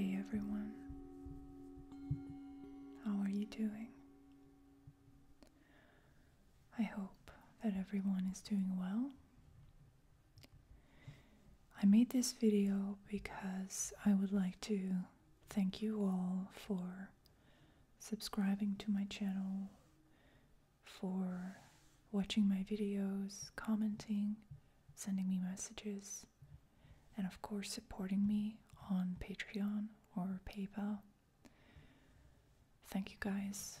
Hey everyone, how are you doing? I hope that everyone is doing well. I made this video because I would like to thank you all for subscribing to my channel, for watching my videos, commenting, sending me messages, and of course supporting me on Patreon or PayPal. Thank you guys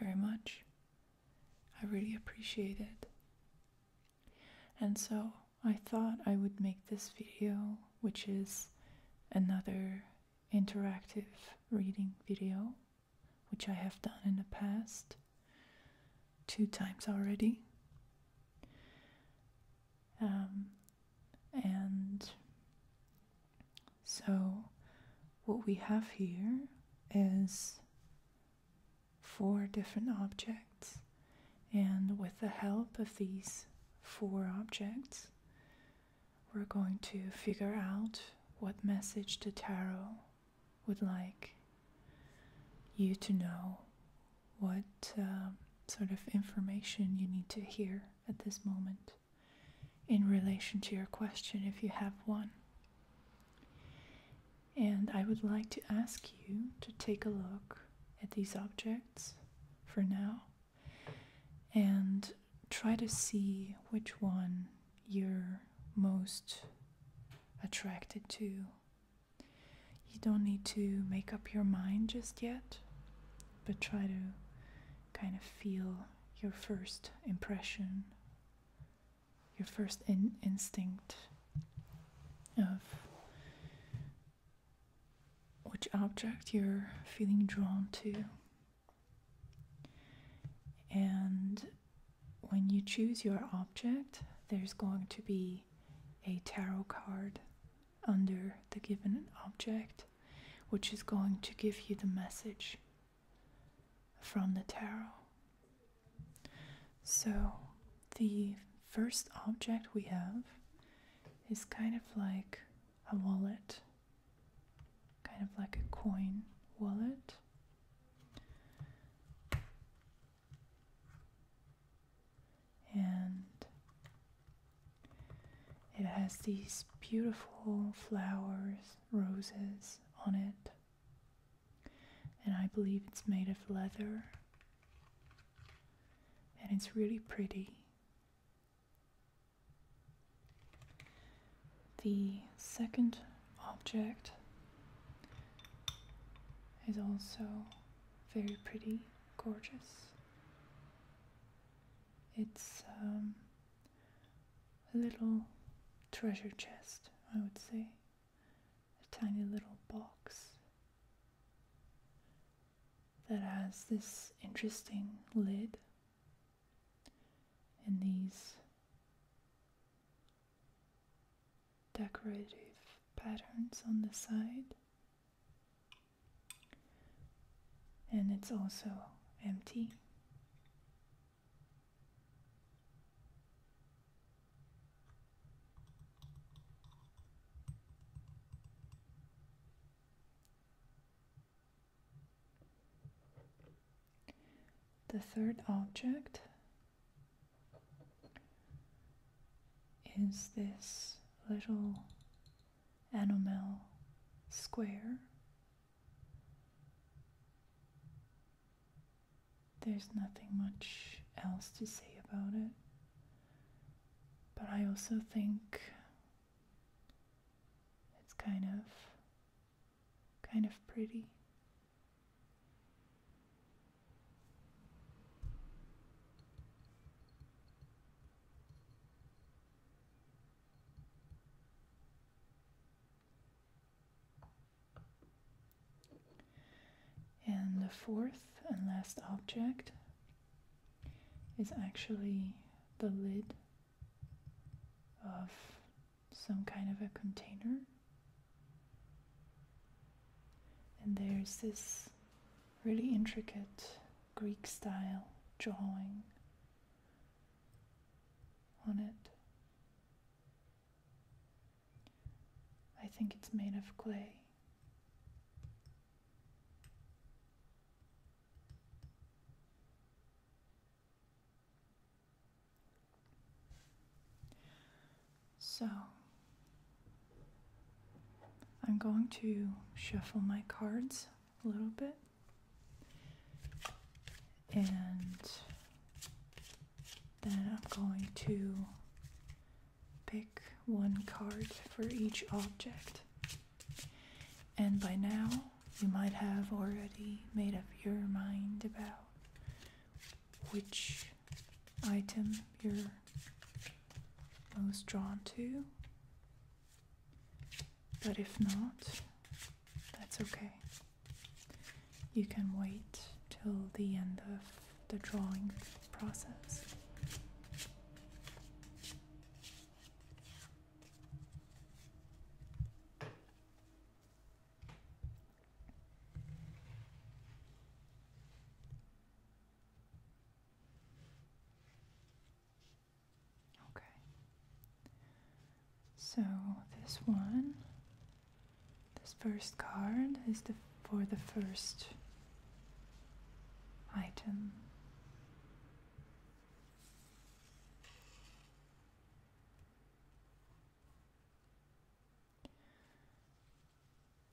very much. I really appreciate it. And so I thought I would make this video, which is another interactive reading video, which I have done in the past two times already. Um, and so, what we have here is four different objects, and with the help of these four objects, we're going to figure out what message the tarot would like you to know, what uh, sort of information you need to hear at this moment in relation to your question if you have one. And I would like to ask you to take a look at these objects for now and try to see which one you're most attracted to. You don't need to make up your mind just yet, but try to kind of feel your first impression, your first in- instinct of which object you're feeling drawn to. And when you choose your object, there's going to be a tarot card under the given object, which is going to give you the message from the tarot. So, the first object we have is kind of like a wallet kind of like a coin wallet. And it has these beautiful flowers, roses on it. And I believe it's made of leather. And it's really pretty. The second object is also very pretty, gorgeous. It's um, a little treasure chest, I would say, a tiny little box that has this interesting lid and these decorative patterns on the side. And it's also empty. The third object is this little enamel square there's nothing much else to say about it. But I also think it's kind of kind of pretty. And the fourth and last object is actually the lid of some kind of a container. And there's this really intricate Greek style drawing on it. I think it's made of clay. So I'm going to shuffle my cards a little bit and then I'm going to pick one card for each object. And by now, you might have already made up your mind about which item you're most drawn to. But if not, that's okay. You can wait till the end of the drawing process. Okay. So this one, this first card is the for the first item.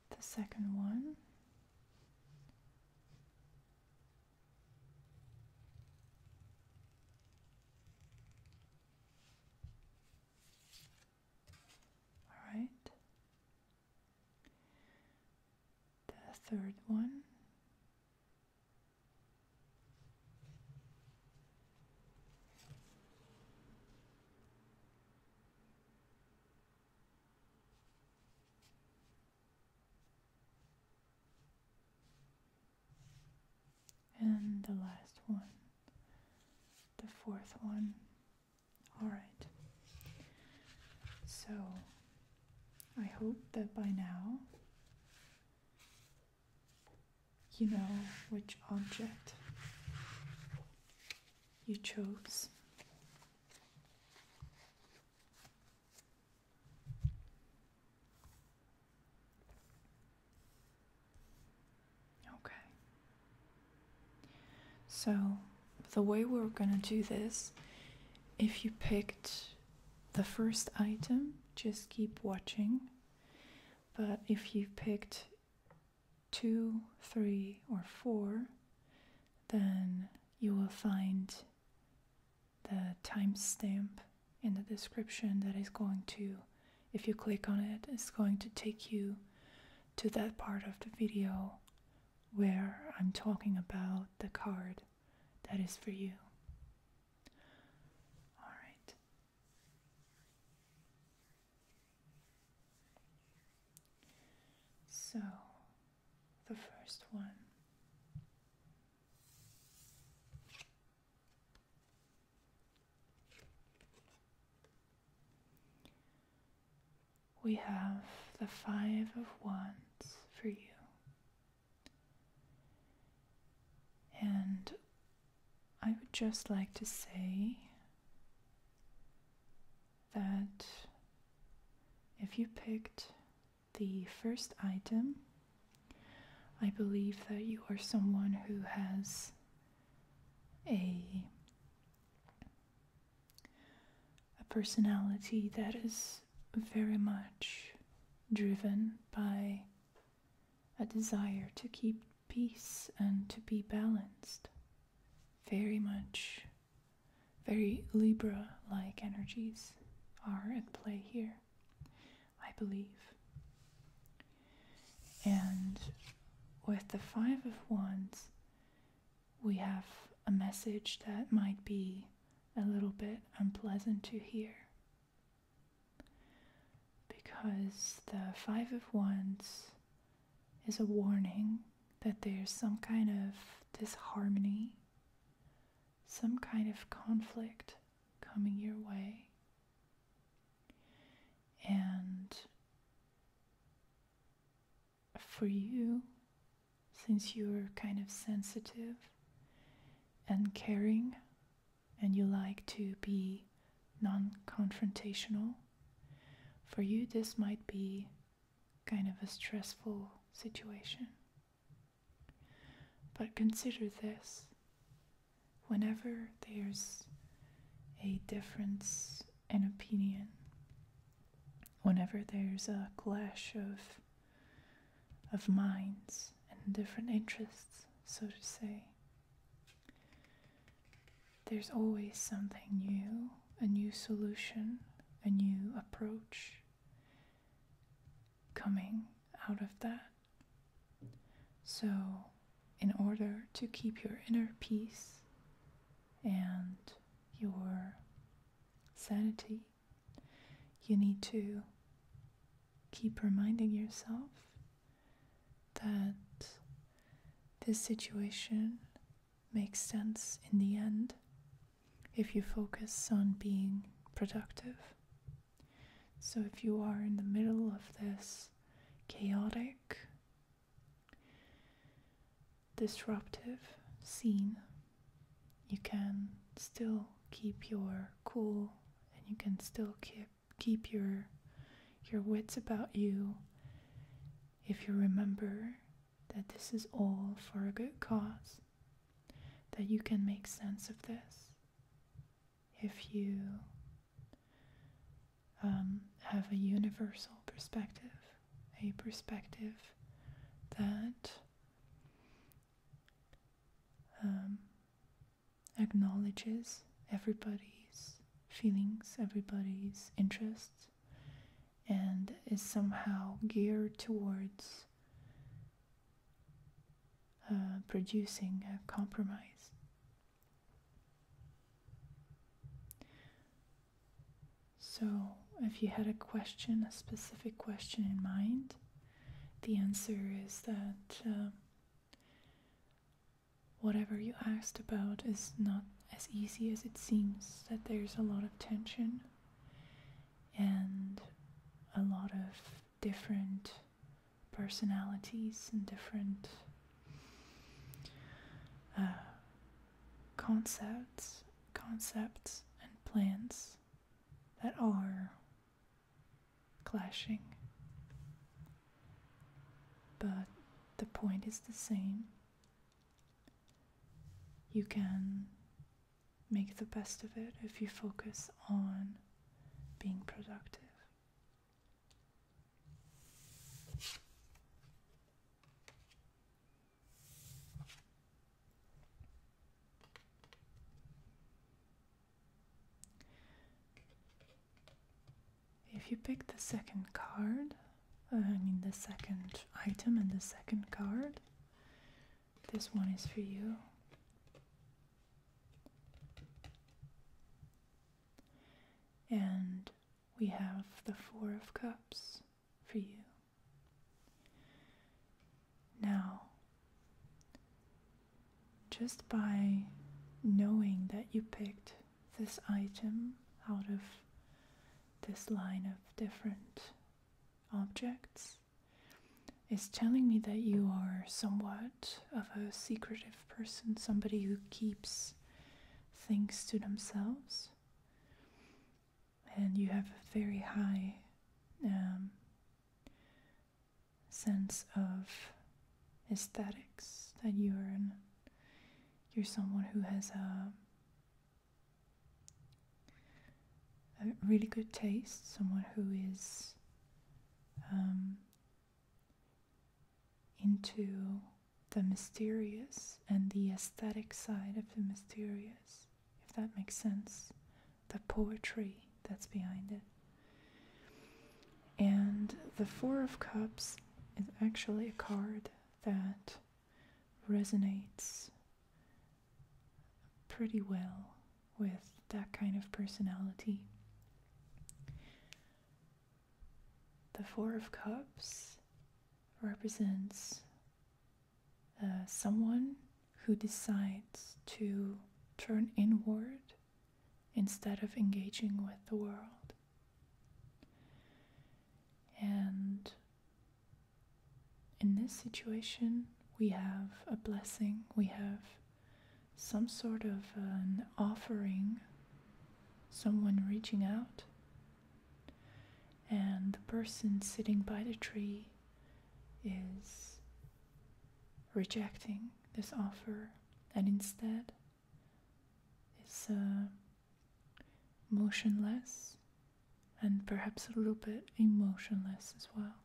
The second one All right. The third one. And the last one, the fourth one. All right. So I hope that by now you know which object you chose. Okay. So, the way we're gonna do this, if you picked the first item, just keep watching. But if you picked two, three, or four, then you will find the timestamp in the description that is going to, if you click on it, it's going to take you to that part of the video where I'm talking about the card that is for you. All right. So, first one. We have the Five of Wands for you. And I would just like to say that if you picked the first item, I believe that you are someone who has a a personality that is very much driven by a desire to keep peace and to be balanced. Very much, very Libra like energies are at play here, I believe. And with the Five of Wands, we have a message that might be a little bit unpleasant to hear. Because the Five of Wands is a warning that there's some kind of disharmony, some kind of conflict coming your way. And for you, since you're kind of sensitive and caring and you like to be non confrontational, for you, this might be kind of a stressful situation. But consider this whenever there's a difference in opinion whenever there's a clash of of minds different interests, so to say. There's always something new, a new solution, a new approach coming out of that. So, in order to keep your inner peace and your sanity, you need to keep reminding yourself that this situation makes sense in the end if you focus on being productive. So, if you are in the middle of this chaotic, disruptive scene, you can still keep your cool and you can still keep keep your your wits about you if you remember that this is all for a good cause that you can make sense of this. If you um, have a universal perspective a perspective that um, acknowledges everybody's feelings, everybody's interests, and is somehow geared towards uh, producing a compromise. So, if you had a question, a specific question in mind, the answer is that. Uh, whatever you asked about is not as easy as it seems, that there's a lot of tension and a lot of different personalities and different uh, concepts, concepts and plans that are clashing. But the point is the same you can make the best of it if you focus on being productive. If you pick the second card, uh, I mean the second item and the second card, this one is for you. And we have the Four of Cups for you. Now, just by knowing that you picked this item out of this line of different objects is telling me that you are somewhat of a secretive person, somebody who keeps things to themselves. And you have a very high um, sense of aesthetics that you're you're someone who has a, a really good taste someone who is um, into the mysterious and the aesthetic side of the mysterious if that makes sense the poetry that's behind it. And the Four of Cups is actually a card that resonates pretty well with that kind of personality. The Four of Cups represents uh, someone who decides to turn inward instead of engaging with the world. And in this situation, we have a blessing, we have some sort of an offering, someone reaching out, and the person sitting by the tree is rejecting this offer and instead is uh, motionless and perhaps a little bit emotionless as well,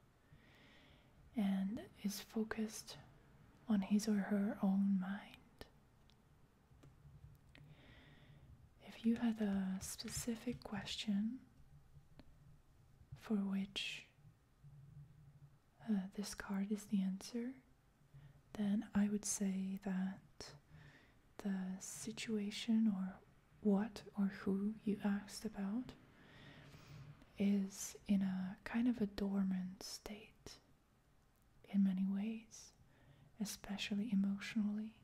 and is focused on his or her own mind. If you had a specific question for which uh, this card is the answer, then I would say that the situation or what or who you asked about is in a kind of a dormant state in many ways, especially emotionally.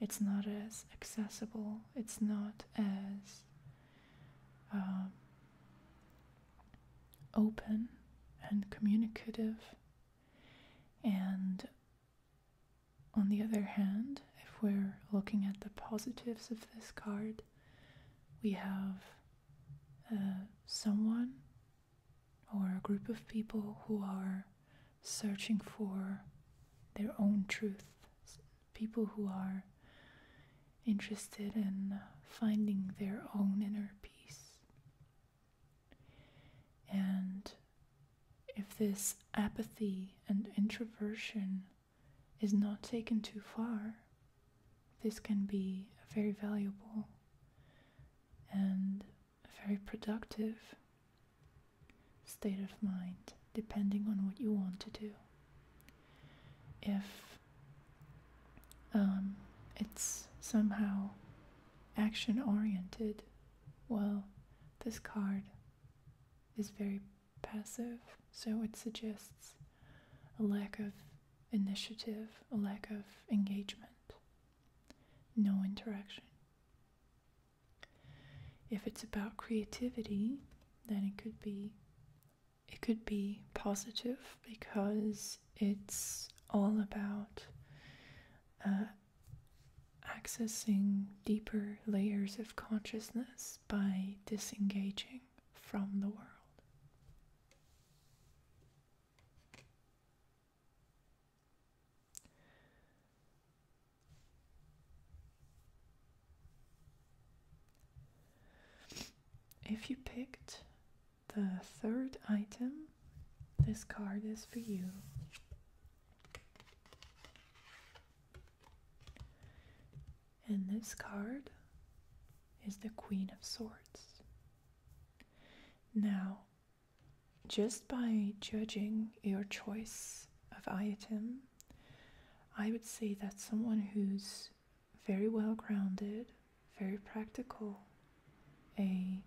It's not as accessible, it's not as open and communicative. And on the other hand, if we're looking at the positives of this card, we have uh, someone or a group of people who are searching for their own truth, people who are interested in finding their own inner peace. And if this apathy and introversion is not taken too far, this can be a very valuable and a very productive state of mind, depending on what you want to do. If um, it's somehow action oriented, well, this card is very passive, so it suggests a lack of initiative, a lack of engagement, no interaction. If it's about creativity, then it could be it could be positive because it's all about uh, accessing deeper layers of consciousness by disengaging from the world. If you picked the third item, this card is for you. And this card is the Queen of Swords. Now, just by judging your choice of item, I would say that someone who's very well grounded, very practical, a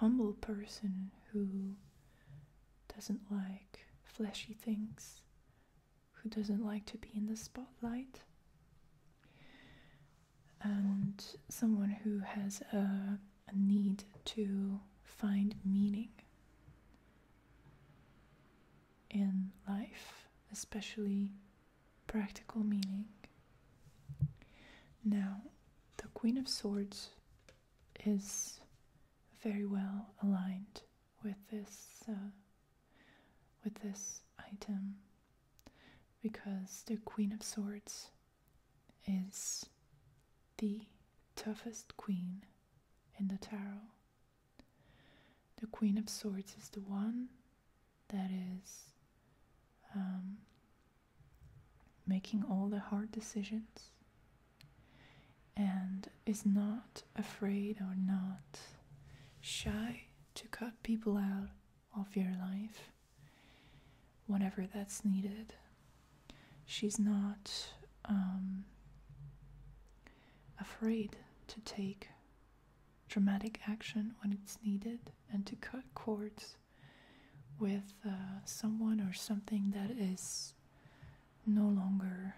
humble person who doesn't like fleshy things, who doesn't like to be in the spotlight, and someone who has a, a need to find meaning in life, especially practical meaning. Now, the Queen of Swords is very well aligned with this uh, with this item because the Queen of Swords is the toughest queen in the tarot. The Queen of Swords is the one that is um, making all the hard decisions and is not afraid or not shy to cut people out of your life whenever that's needed. She's not um, afraid to take dramatic action when it's needed and to cut cords with uh, someone or something that is no longer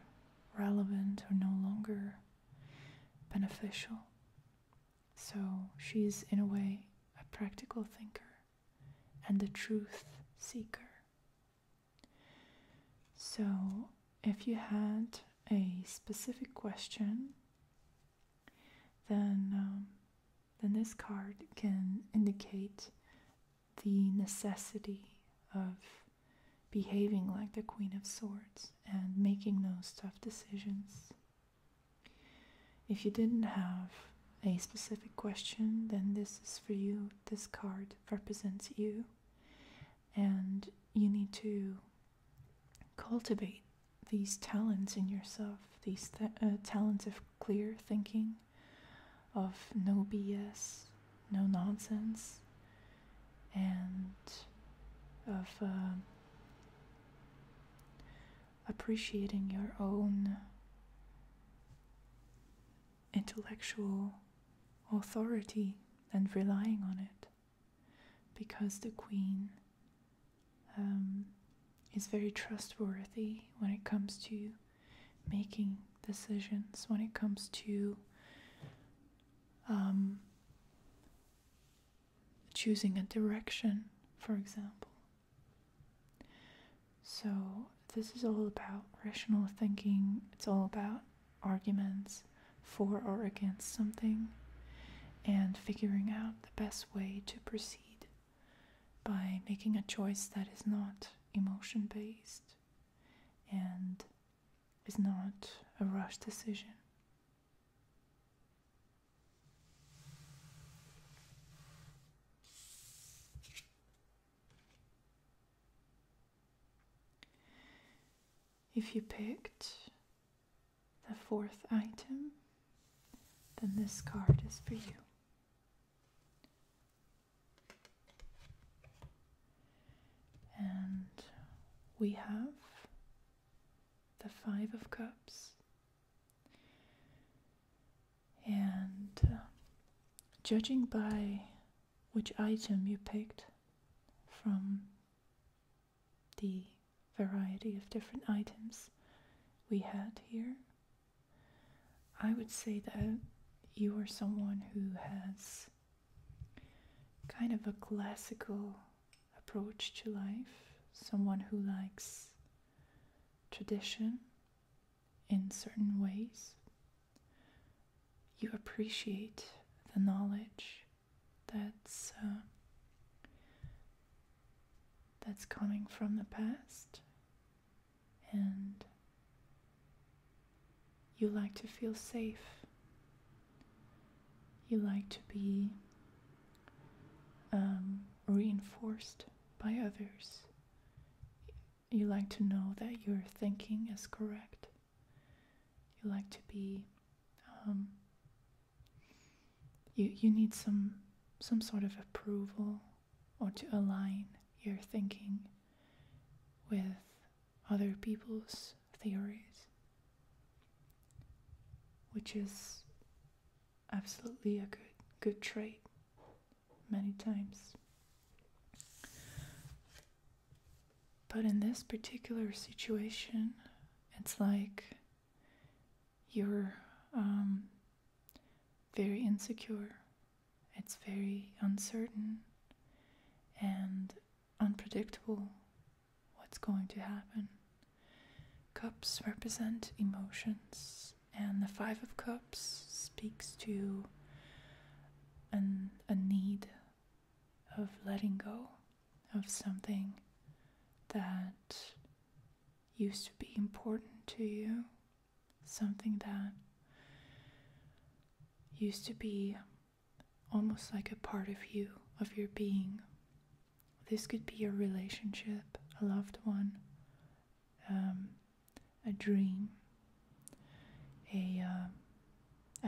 relevant or no longer beneficial. So she's, in a way, practical thinker and the truth seeker. So, if you had a specific question, then um, then this card can indicate the necessity of behaving like the Queen of Swords and making those tough decisions. If you didn't have a specific question, then this is for you. This card represents you, and you need to cultivate these talents in yourself, these th- uh, talents of clear thinking, of no BS, no nonsense, and of uh, appreciating your own intellectual authority and relying on it because the queen um, is very trustworthy when it comes to making decisions, when it comes to um, choosing a direction, for example. So, this is all about rational thinking, it's all about arguments for or against something and figuring out the best way to proceed by making a choice that is not emotion based and is not a rush decision. If you picked the fourth item, then this card is for you. And we have the Five of Cups. And uh, judging by which item you picked from the variety of different items we had here, I would say that you are someone who has kind of a classical approach to life, someone who likes tradition in certain ways. You appreciate the knowledge that's uh, that's coming from the past, and you like to feel safe. You like to be um, reinforced by others. You like to know that your thinking is correct. You like to be um, you you need some some sort of approval or to align your thinking with other people's theories which is absolutely a good good trait many times but in this particular situation it's like you're um, very insecure. It's very uncertain and unpredictable what's going to happen. Cups represent emotions and the Five of Cups speaks to an, a need of letting go of something that used to be important to you, something that used to be almost like a part of you, of your being. This could be a relationship, a loved one, um, a dream a uh,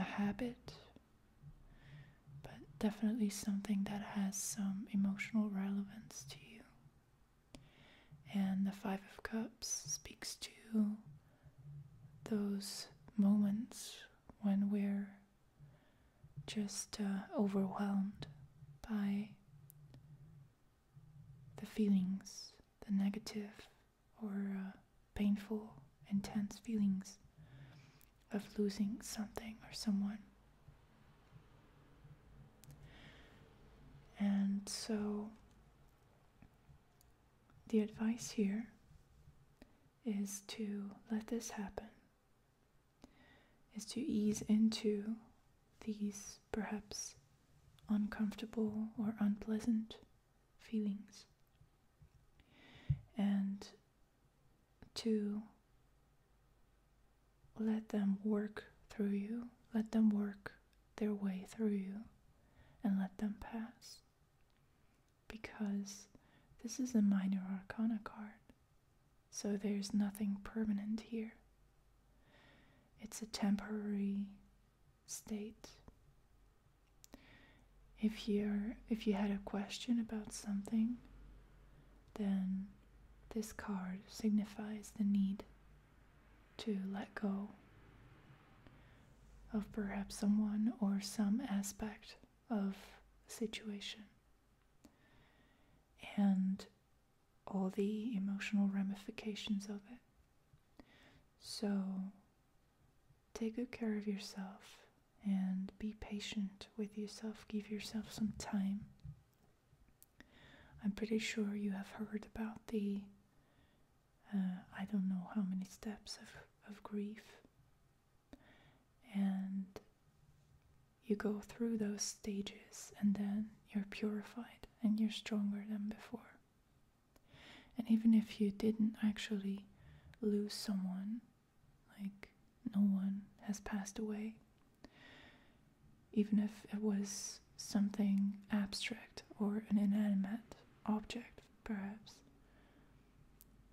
a habit, but definitely something that has some emotional relevance to you. And the Five of Cups speaks to those moments when we're just uh, overwhelmed by the feelings, the negative or uh, painful, intense feelings of losing something or someone. And so the advice here is to let this happen, is to ease into these perhaps uncomfortable or unpleasant feelings and to let them work through you, let them work their way through you and let them pass. Because this is a minor arcana card, so there's nothing permanent here. It's a temporary state. If you're if you had a question about something, then this card signifies the need to let go of perhaps someone or some aspect of a situation and all the emotional ramifications of it. So, take good care of yourself and be patient with yourself. Give yourself some time. I'm pretty sure you have heard about the, uh, I don't know how many steps of, of grief. And you go through those stages and then you're purified and you're stronger than before. And even if you didn't actually lose someone, like no one has passed away, even if it was something abstract or an inanimate object, perhaps,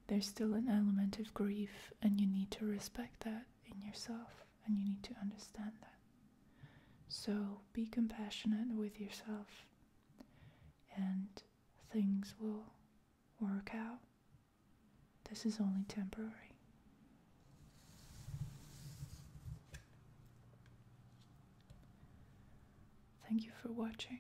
there's still an element of grief, and you need to respect that in yourself and you need to understand that. So be compassionate with yourself, and things will work out. This is only temporary. Thank you for watching.